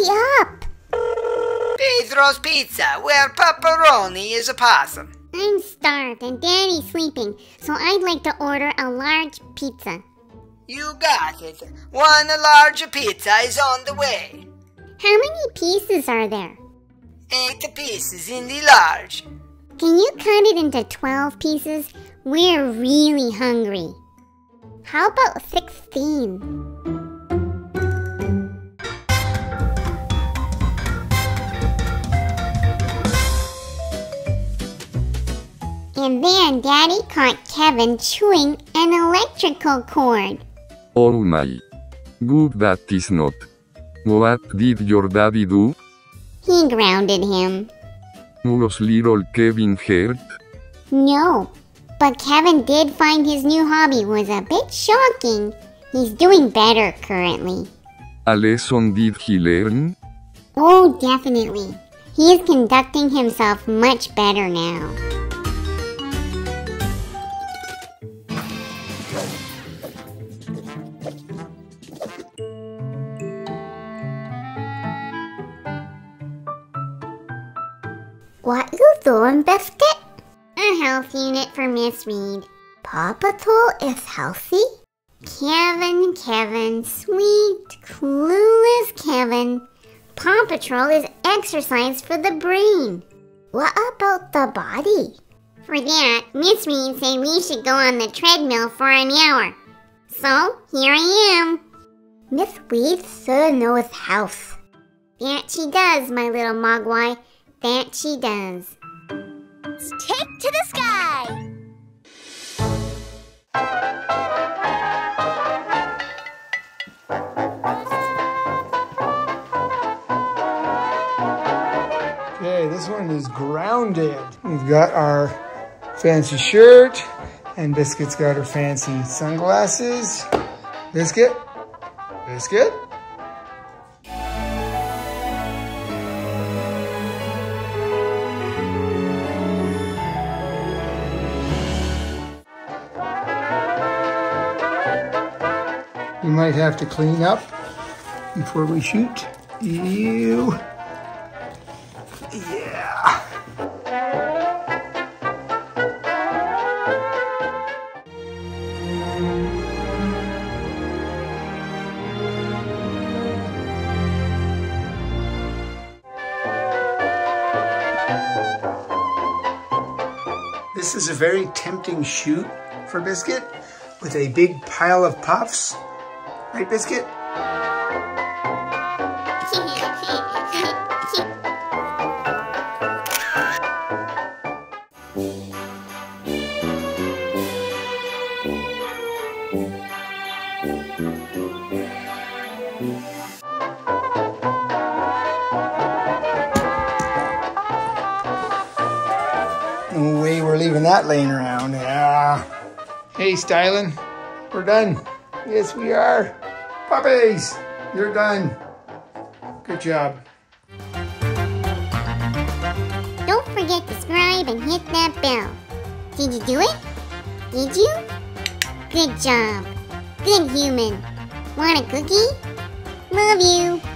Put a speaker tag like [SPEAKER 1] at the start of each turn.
[SPEAKER 1] Hurry up!
[SPEAKER 2] Pedro's Pizza, where pepperoni is a possum.
[SPEAKER 1] I'm starved and Daddy's sleeping, so I'd like to order a large pizza.
[SPEAKER 2] You got it. One large pizza is on the way.
[SPEAKER 1] How many pieces are there?
[SPEAKER 2] Eight pieces in the large.
[SPEAKER 1] Can you cut it into 12 pieces? We're really hungry. How about 16? And then Daddy caught Kevin chewing an electrical cord.
[SPEAKER 3] Oh my. Good that is not. What did your daddy do?
[SPEAKER 1] He grounded him.
[SPEAKER 3] Was little Kevin hurt?
[SPEAKER 1] No, but Kevin did find his new hobby was a bit shocking. He's doing better currently.
[SPEAKER 3] A lesson did he learn?
[SPEAKER 1] Oh, definitely. He is conducting himself much better now. What you doing, Biscuit? A health unit for Miss Read. Paw Patrol is healthy? Kevin, Kevin, sweet, clueless Kevin. Paw Patrol is exercise for the brain. What about the body? For that, Miss Read said we should go on the treadmill for an hour. So, here I am. Miss Read sure knows health. That she does, my little mogwai. That she does.
[SPEAKER 4] Stick to the sky!
[SPEAKER 5] Okay, this one is grounded. We've got our fancy shirt, and Biscuit's got her fancy sunglasses. Biscuit? Biscuit? We might have to clean up before we shoot. Ew. Yeah. This is a very tempting shoot for Biscuit with a big pile of puffs. Right, Biscuit? No way we're leaving that laying around. Yeah. Hey, Styling, we're done. Yes, we are. Puppies, you're done. Good job.
[SPEAKER 1] Don't forget to subscribe and hit that bell. Did you do it? Did you? Good job. Good human. Want a cookie? Love you.